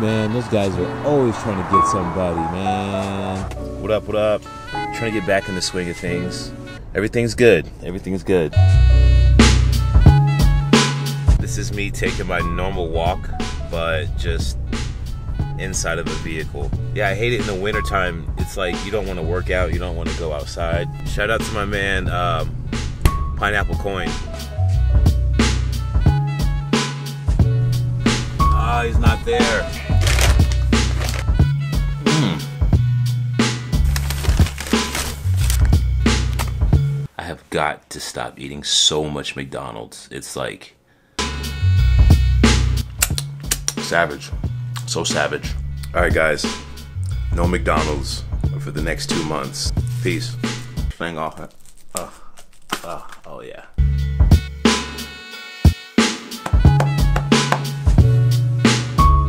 Man, those guys are always trying to get somebody, man. What up, what up? Trying to get back in the swing of things. Everything's good. Everything's good. This is me taking my normal walk, but just inside of a vehicle. Yeah, I hate it in the wintertime. It's like you don't want to work out, you don't want to go outside. Shout out to my man, um, Pineapple Coin. Ah, he's not there. I have got to stop eating so much McDonald's. It's like savage. So savage. All right, guys. No McDonald's for the next two months. Peace. Playing off. Oh, oh, oh yeah.